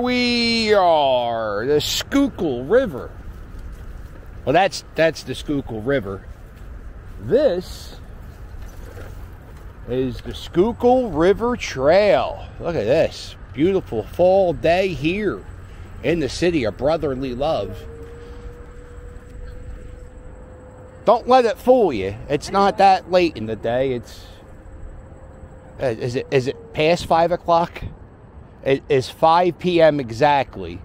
we are, the Schuylkill River. Well, that's that's the Schuylkill River. This is the Schuylkill River Trail. Look at this. Beautiful fall day here in the city of brotherly love. Don't let it fool you. It's not that late in the day. It's uh, is it is it past five o'clock? It is 5 p.m. exactly.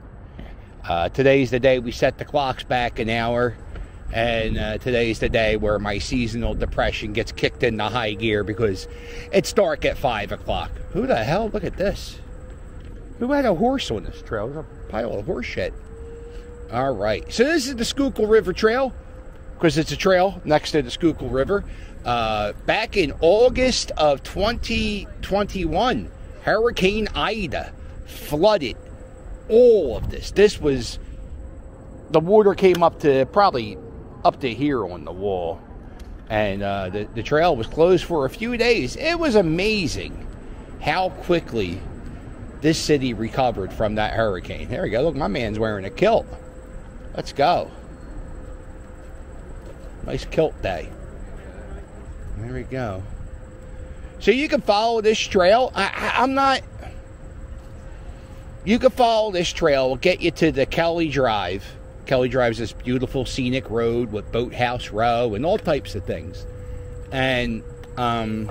Uh, today's the day we set the clocks back an hour. And uh, today's the day where my seasonal depression gets kicked into high gear because it's dark at 5 o'clock. Who the hell? Look at this. Who had a horse on this trail? There's a pile of horse shit. All right. So this is the Schuylkill River Trail because it's a trail next to the Schuylkill River. Uh, back in August of 2021, Hurricane Ida flooded all of this. This was the water came up to probably up to here on the wall, and uh, the the trail was closed for a few days. It was amazing how quickly this city recovered from that hurricane. There we go. Look, my man's wearing a kilt. Let's go. Nice kilt day. There we go. So you can follow this trail. I, am not. You can follow this trail. We'll get you to the Kelly Drive. Kelly Drive is this beautiful scenic road with Boathouse Row and all types of things. And um,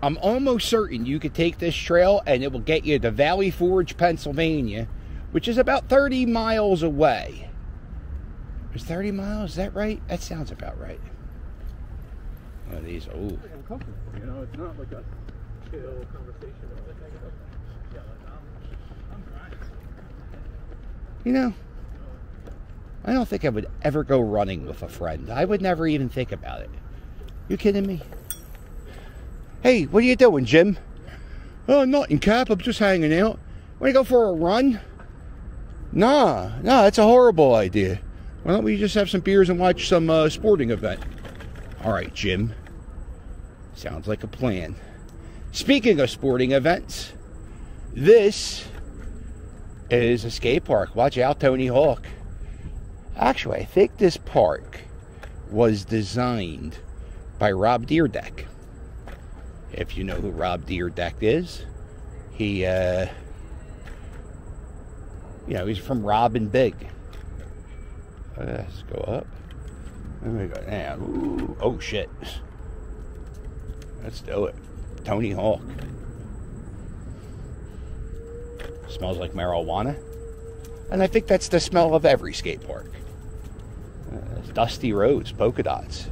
I'm almost certain you could take this trail and it will get you to Valley Forge, Pennsylvania, which is about 30 miles away. Is 30 miles? Is that right? That sounds about right. Of these. Oh. You know, it's not like a chill conversation. You know, I don't think I would ever go running with a friend. I would never even think about it. You kidding me? Hey, what are you doing, Jim? Oh, not in Cap. I'm just hanging out. Want to go for a run? Nah, nah, that's a horrible idea. Why don't we just have some beers and watch some uh, sporting event? All right, Jim. Sounds like a plan. Speaking of sporting events, this is a skate park. Watch out, Tony Hawk. Actually, I think this park was designed by Rob Dyrdek. If you know who Rob Dyrdek is, he, uh, you know, he's from Rob and Big. Uh, let's go up. There we go down. Oh shit. Let's do it. Tony Hawk. Smells like marijuana. And I think that's the smell of every skate park. Uh, dusty roads, polka dots.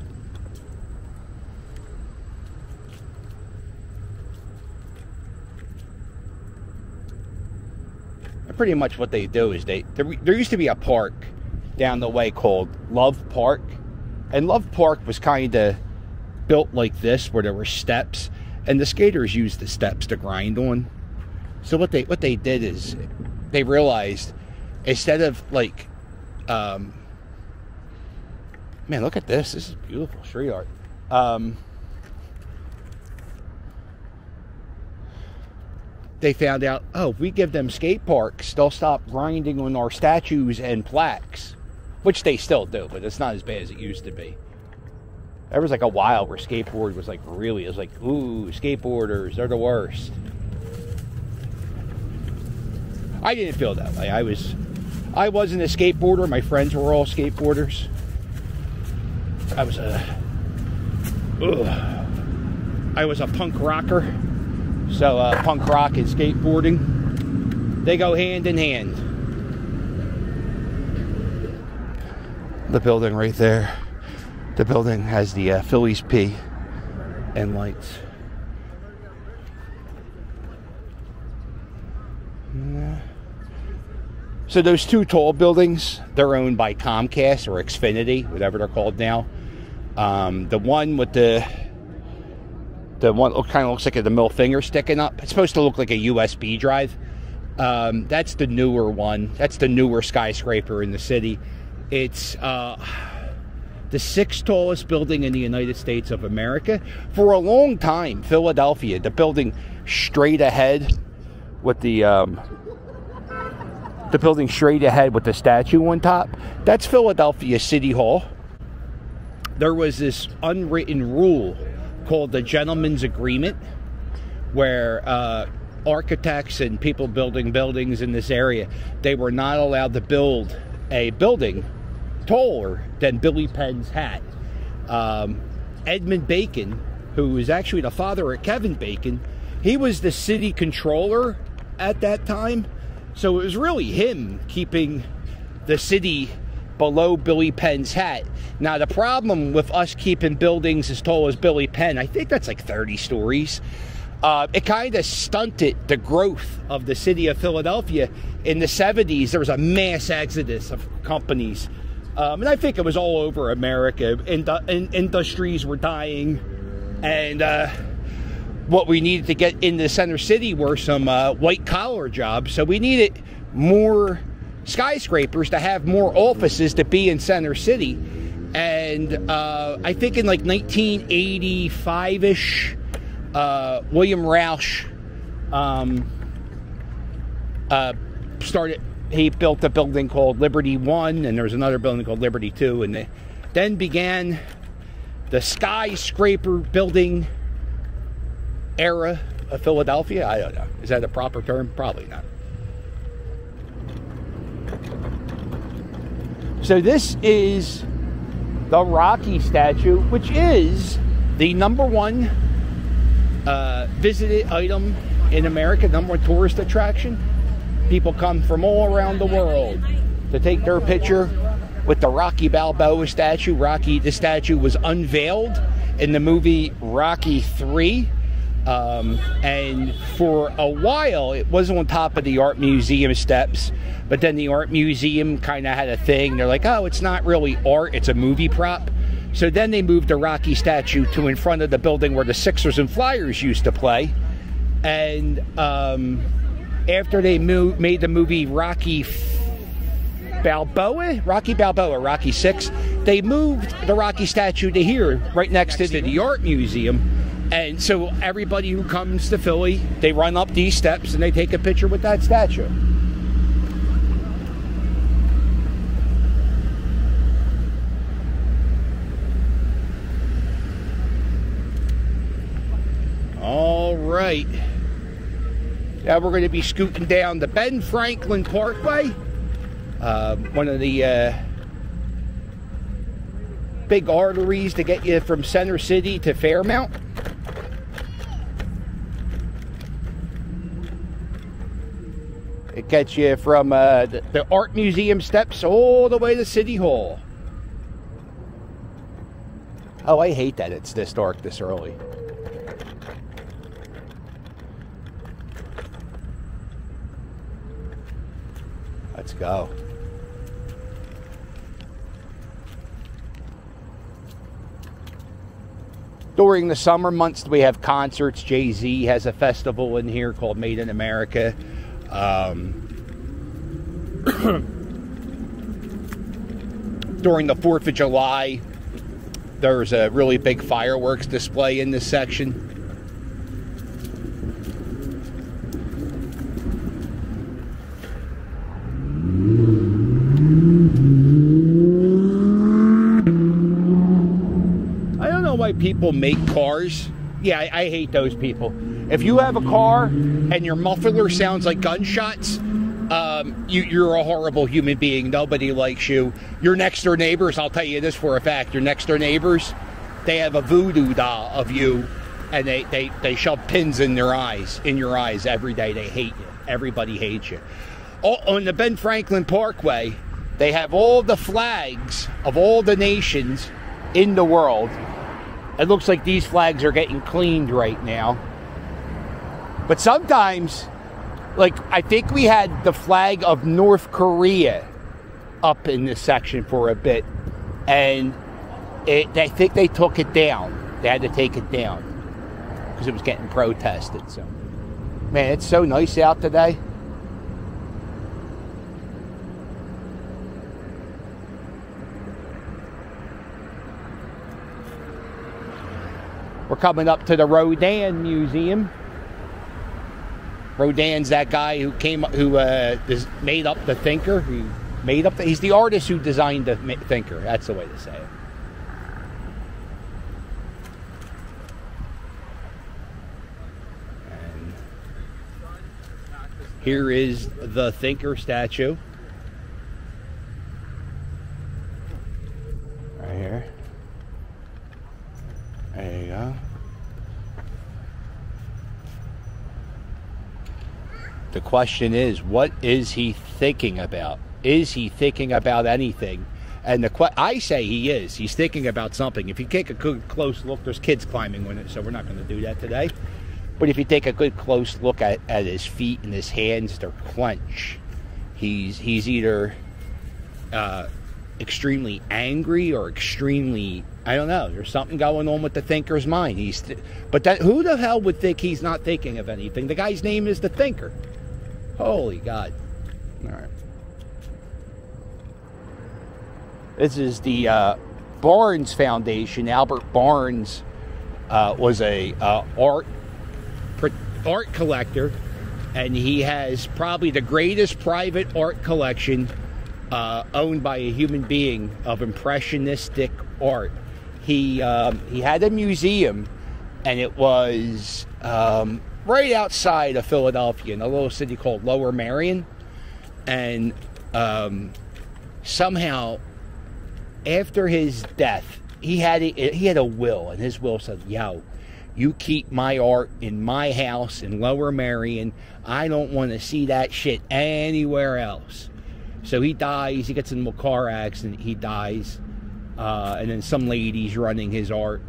pretty much what they do is they there, there used to be a park down the way called Love Park and Love Park was kind of built like this, where there were steps, and the skaters used the steps to grind on. So what they what they did is they realized instead of like, um, man, look at this. This is beautiful street art. Um, they found out, oh, if we give them skate parks, they'll stop grinding on our statues and plaques which they still do, but it's not as bad as it used to be. There was like a while where skateboard was like really, it was like, ooh, skateboarders, they're the worst. I didn't feel that way. I was, I wasn't a skateboarder. My friends were all skateboarders. I was a, ugh, I was a punk rocker. So uh, punk rock and skateboarding, they go hand in hand. the building right there. The building has the uh, Phillies P and lights. So those two tall buildings, they're owned by Comcast or Xfinity, whatever they're called now. Um, the one with the the one kind of looks like the middle finger sticking up. It's supposed to look like a USB drive. Um, that's the newer one. That's the newer skyscraper in the city. It's uh, the sixth tallest building in the United States of America. For a long time, Philadelphia, the building straight ahead with the um, the building straight ahead with the statue on top. That's Philadelphia City Hall. There was this unwritten rule called the Gentleman's Agreement, where uh, architects and people building buildings in this area they were not allowed to build a building taller than Billy Penn's hat. Um, Edmund Bacon, who is actually the father of Kevin Bacon, he was the city controller at that time. So it was really him keeping the city below Billy Penn's hat. Now, the problem with us keeping buildings as tall as Billy Penn, I think that's like 30 stories, uh, it kind of stunted the growth of the city of Philadelphia. In the 70s, there was a mass exodus of companies. Um, and I think it was all over America. Indu- in- industries were dying. And uh, what we needed to get in the center city were some uh, white collar jobs. So we needed more skyscrapers to have more offices to be in center city. And uh, I think in like 1985 ish, uh, William Rouse um, uh, started. He built a building called Liberty One, and there was another building called Liberty Two, and they, then began the skyscraper building era of Philadelphia. I don't know. Is that a proper term? Probably not. So this is the Rocky statue, which is the number one uh, visited item in America, number one tourist attraction. People come from all around the world to take their picture with the Rocky Balboa statue. Rocky, the statue was unveiled in the movie Rocky 3. Um, and for a while, it was on top of the art museum steps. But then the art museum kind of had a thing. They're like, oh, it's not really art, it's a movie prop. So then they moved the Rocky statue to in front of the building where the Sixers and Flyers used to play. And um, after they made the movie Rocky Balboa, Rocky Balboa, Rocky Six, they moved the Rocky statue to here, right next, next to the art museum. And so everybody who comes to Philly, they run up these steps and they take a picture with that statue. All right. Now we're going to be scooting down the Ben Franklin Parkway, uh, one of the uh, big arteries to get you from Center City to Fairmount. It gets you from uh, the, the Art Museum steps all the way to City Hall. Oh, I hate that it's this dark this early. Let's go. During the summer months, we have concerts. Jay Z has a festival in here called Made in America. Um, during the 4th of July, there's a really big fireworks display in this section. I don't know why people make cars. Yeah, I, I hate those people. If you have a car and your muffler sounds like gunshots, um, you, you're a horrible human being. Nobody likes you. Your next door neighbors, I'll tell you this for a fact, your next door neighbors, they have a voodoo doll of you and they, they, they shove pins in their eyes, in your eyes every day. They hate you. Everybody hates you. All, on the Ben Franklin Parkway, they have all the flags of all the nations in the world. It looks like these flags are getting cleaned right now. But sometimes, like, I think we had the flag of North Korea up in this section for a bit. And it, I think they took it down. They had to take it down because it was getting protested. So, man, it's so nice out today. We're coming up to the Rodin Museum. Rodin's that guy who came, who uh, made up the thinker. Who made up. The, he's the artist who designed the thinker. That's the way to say it. And here is the thinker statue. Right here. There you go. The question is, what is he thinking about? Is he thinking about anything? And the que- I say he is. He's thinking about something. If you take a good close look, there's kids climbing on it, so we're not going to do that today. But if you take a good close look at, at his feet and his hands, they're clenched. He's he's either uh, extremely angry or extremely I don't know. There's something going on with the thinker's mind. He's, th- but that who the hell would think he's not thinking of anything? The guy's name is the thinker. Holy God! All right. This is the uh, Barnes Foundation. Albert Barnes uh, was a uh, art art collector, and he has probably the greatest private art collection uh, owned by a human being of impressionistic art. He um, he had a museum, and it was um, right outside of Philadelphia in a little city called Lower Merion. and um, somehow after his death, he had a, he had a will, and his will said, "Yo, you keep my art in my house in Lower Merion. I don't want to see that shit anywhere else." So he dies. He gets in a car accident. He dies, uh, and then some ladies running his art,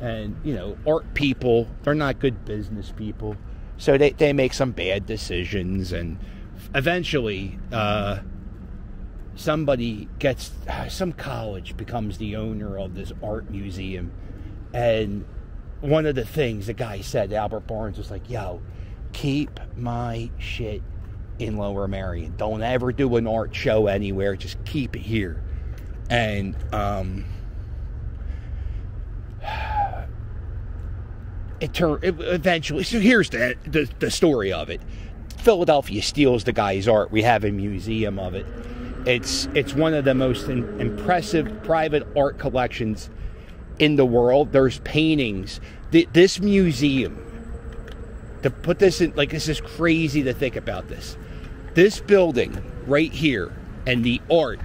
and you know, art people they're not good business people, so they they make some bad decisions, and eventually. Uh, somebody gets some college becomes the owner of this art museum. And one of the things the guy said albert barnes was like yo keep my shit in lower merion don't ever do an art show anywhere. Just keep it here. And um it eventually so here's the, the the story of it philadelphia steals the guy's art we have a museum of it it's it's one of the most in, impressive private art collections in the world. There's paintings. The, this museum, to put this in, like this is crazy to think about this. This building right here and the art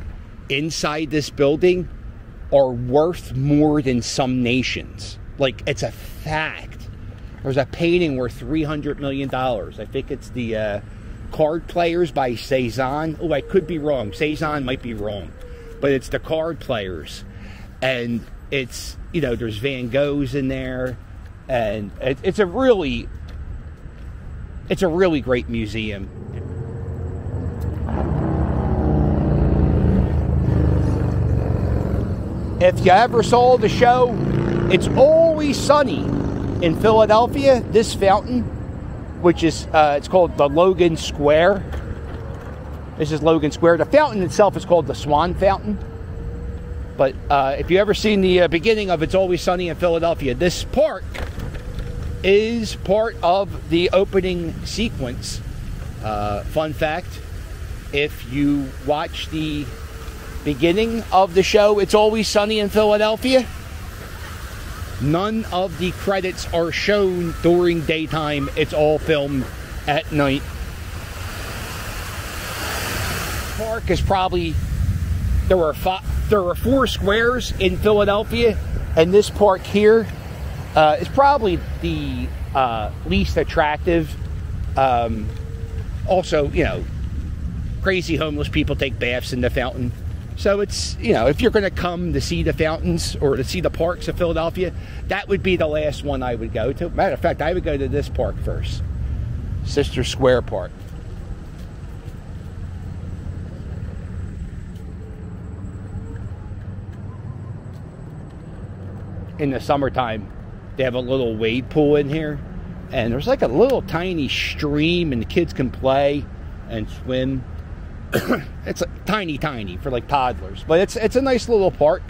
inside this building are worth more than some nations. Like it's a fact. There's a painting worth three hundred million dollars. I think it's the. Uh, Card Players by Cezanne. Oh, I could be wrong. Cezanne might be wrong. But it's the Card Players. And it's, you know, there's Van Goghs in there. And it, it's a really, it's a really great museum. If you ever saw the show, It's Always Sunny in Philadelphia, this fountain which is uh, it's called the Logan Square. This is Logan Square. The fountain itself is called the Swan Fountain. But uh, if you ever seen the uh, beginning of It's Always Sunny in Philadelphia, this park is part of the opening sequence. Uh, fun fact: if you watch the beginning of the show It's Always Sunny in Philadelphia, None of the credits are shown during daytime. It's all filmed at night. Park is probably there were five, there were four squares in Philadelphia, and this park here uh, is probably the uh, least attractive. Um, also, you know, crazy homeless people take baths in the fountain. So it's, you know, if you're going to come to see the fountains or to see the parks of Philadelphia, that would be the last one I would go to. Matter of fact, I would go to this park first Sister Square Park. In the summertime, they have a little wade pool in here, and there's like a little tiny stream, and the kids can play and swim. it's tiny, tiny for like toddlers, but it's it's a nice little park.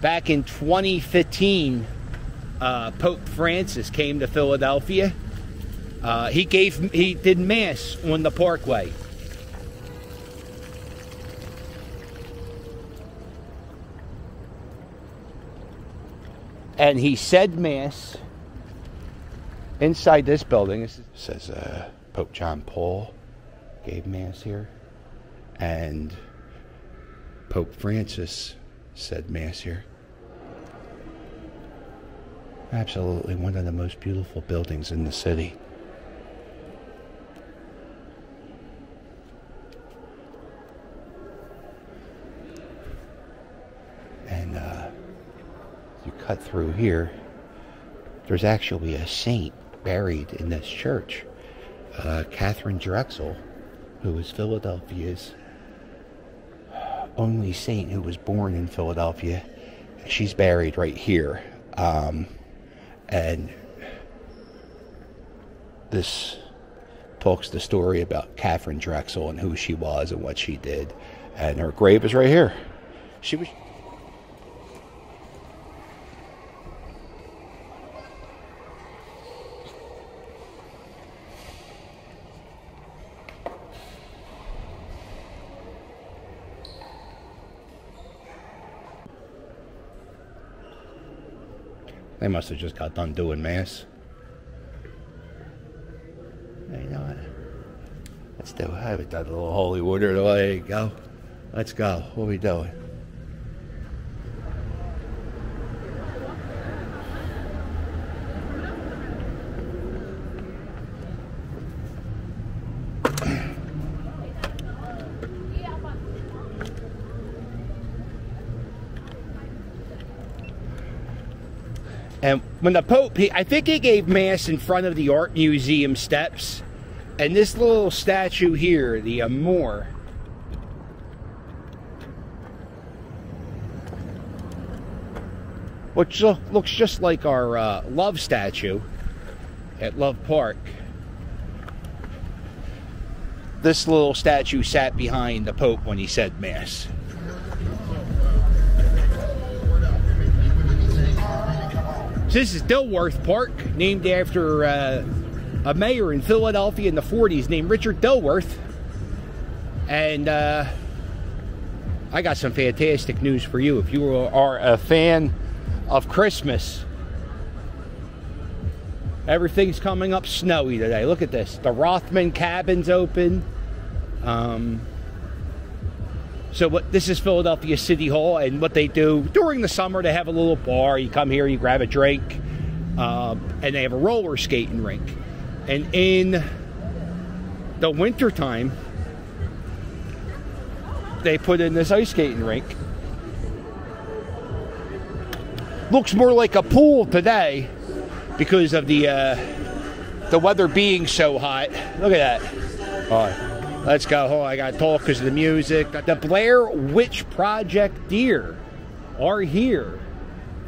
Back in 2015, uh, Pope Francis came to Philadelphia. Uh, he gave he did mass on the Parkway. And he said mass inside this building. Says uh, Pope John Paul gave mass here, and Pope Francis said mass here. Absolutely one of the most beautiful buildings in the city. And uh, you cut through here, there's actually a saint buried in this church. Uh, Katharine Drexel, who was Philadelphia's only saint who was born in Philadelphia. She's buried right here. Um, and this talks the story about Katharine Drexel and who she was and what she did. And her grave is right here. She was. They must have just got done doing mass. Hey, you know what? Let's do it. I haven't done a little holy water. There you go. Let's go. What are we doing? And when the Pope, he, I think he gave Mass in front of the Art Museum steps. And this little statue here, the Amor. which looks just like our uh, Love statue at Love Park. This little statue sat behind the Pope when he said Mass. So this is Dilworth Park, named after uh, a mayor in Philadelphia in the 40s named Richard Dilworth. And uh, I got some fantastic news for you. If you are a fan of Christmas, everything's coming up snowy today. Look at this. The Rothman cabin's open. Um, so what this is Philadelphia City Hall, and what they do during the summer, they have a little bar. You come here, you grab a drink, um, and they have a roller skating rink. And in the wintertime, they put in this ice skating rink. Looks more like a pool today because of the uh, the weather being so hot. Look at that. All right. Let's go. Oh, I got to talk because of the music. The Blair Witch Project deer are here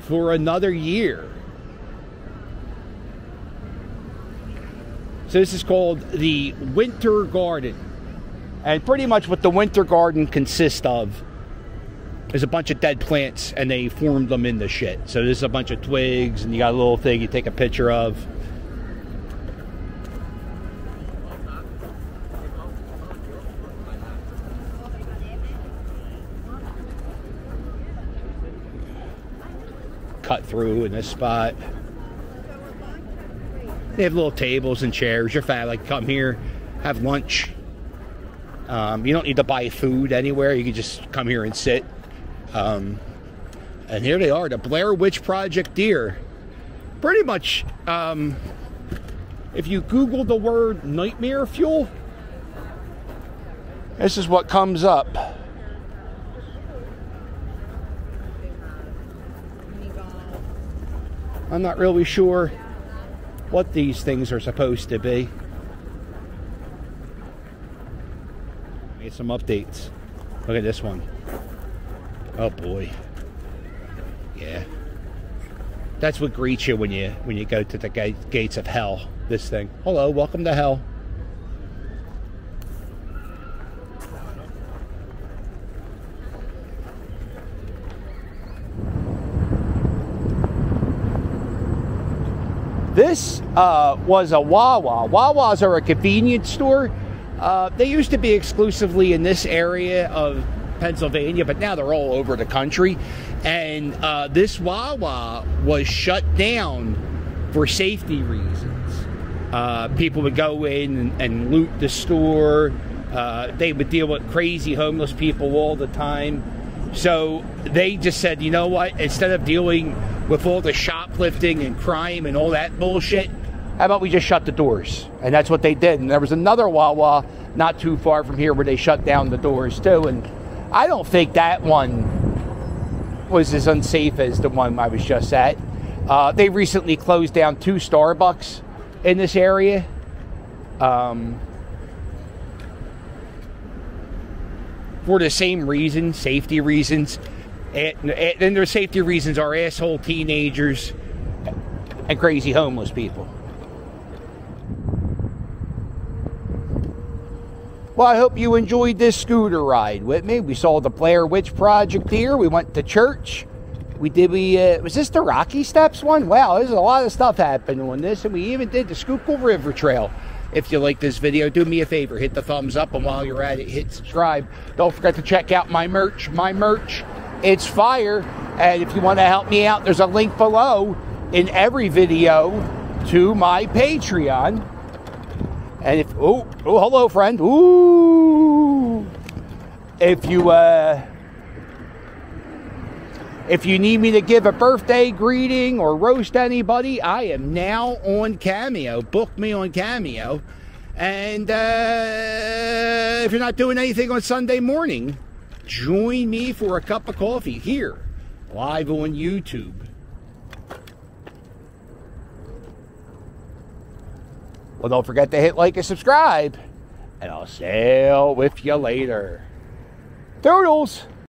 for another year. So this is called the Winter Garden. And pretty much what the Winter Garden consists of is a bunch of dead plants and they formed them into shit. So this is a bunch of twigs and you got a little thing you take a picture of. Through in this spot. They have little tables and chairs. You're fat, like come here, have lunch. Um, you don't need to buy food anywhere. You can just come here and sit. Um, and here they are, the Blair Witch Project deer. Pretty much, um, if you Google the word nightmare fuel, this is what comes up. I'm not really sure what these things are supposed to be. Made some updates. Look at this one. Oh boy. Yeah. That's what greets you when you when you go to the gates of hell. This thing. Hello, welcome to hell. This uh, was a Wawa. Wawas are a convenience store. Uh, they used to be exclusively in this area of Pennsylvania, but now they're all over the country. And uh, this Wawa was shut down for safety reasons. Uh, people would go in and, and loot the store. Uh, they would deal with crazy homeless people all the time. So they just said, you know what? Instead of dealing with all the shoplifting and crime and all that bullshit, how about we just shut the doors? And that's what they did. And there was another Wawa not too far from here where they shut down the doors too. And I don't think that one was as unsafe as the one I was just at. Uh, they recently closed down two Starbucks in this area. Um, for the same reason, safety reasons. And, and their safety reasons are asshole teenagers and crazy homeless people. Well, I hope you enjoyed this scooter ride with me. We saw the Blair Witch Project here. We went to church. We did, we, uh, was this the Rocky Steps one? Wow, there's a lot of stuff happening on this. And we even did the Schuylkill River Trail. If you like this video, do me a favor, hit the thumbs up. And while you're at it, hit subscribe. Don't forget to check out my merch. My merch, it's fire. And if you want to help me out, there's a link below in every video to my Patreon and if oh oh hello friend. Ooh. If you uh if you need me to give a birthday greeting or roast anybody, I am now on Cameo. Book me on Cameo. And uh, if you're not doing anything on Sunday morning, join me for a cup of coffee here, live on YouTube. Well, don't forget to hit like and subscribe. And I'll sail with you later. Toodles!